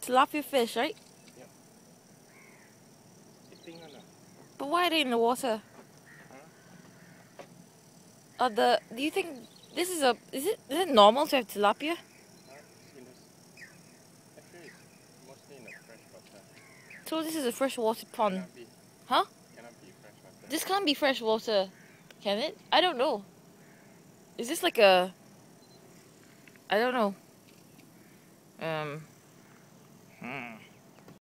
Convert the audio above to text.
tilapia fish, right? Yep. But why are they in the water? Huh? Are the do you think this is a is it is it normal to have tilapia? So this is a freshwater pond. Cannot. Huh? Cannot fresh. This can't be freshwater, can it? I don't know. Is this like a I don't know. Um.